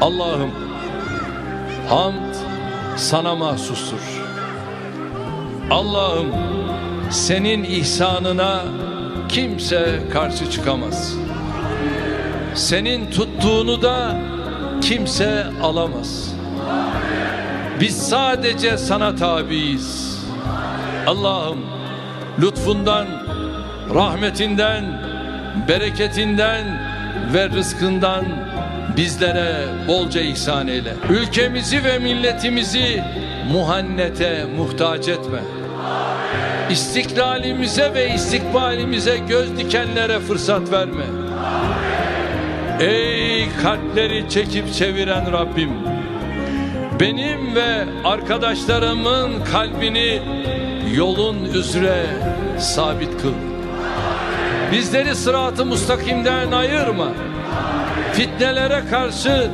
Allah'ım hamd sana mahsustur. Allah'ım senin ihsanına kimse karşı çıkamaz. Senin tuttuğunu da kimse alamaz. Biz sadece sana tabiiz. Allah'ım lütfundan, rahmetinden, bereketinden ve rızkından bizlere bolca ihsan eyle. Ülkemizi ve milletimizi muhannete muhtaç etme. İstiklalimize ve istikbalimize göz dikenlere fırsat verme. Ey kalpleri çekip çeviren Rabbim! Benim ve arkadaşlarımın kalbini yolun üzere sabit kıl. Bizleri sıratı mustakimden ayırma. Fitnelere karşı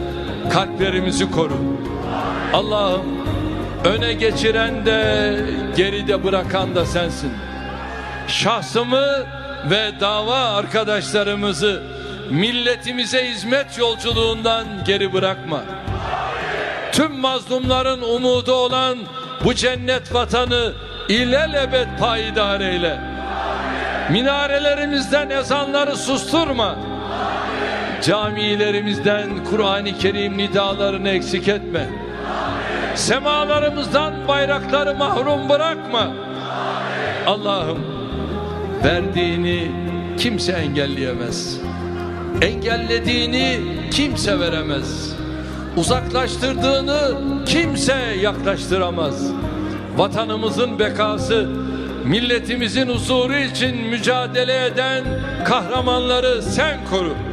kalplerimizi koru. Allah'ım öne geçiren de geride bırakan da sensin. Şahsımı ve dava arkadaşlarımızı milletimize hizmet yolculuğundan geri bırakma. Tüm mazlumların umudu olan bu cennet vatanı ilelebet payidar eyle. Minarelerimizden ezanları susturma. Camilerimizden Kur'an-ı Kerim nidalarını eksik etme. Semalarımızdan bayrakları mahrum bırakma. Allah'ım verdiğini kimse engelleyemez. Engellediğini kimse veremez. Uzaklaştırdığını kimse yaklaştıramaz. Vatanımızın bekası, milletimizin huzuru için mücadele eden kahramanları sen koru.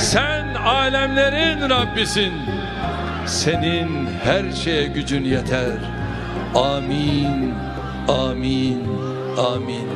Sen alemlerin Rabbisin. Senin her şeye gücün yeter. Amin, amin, amin.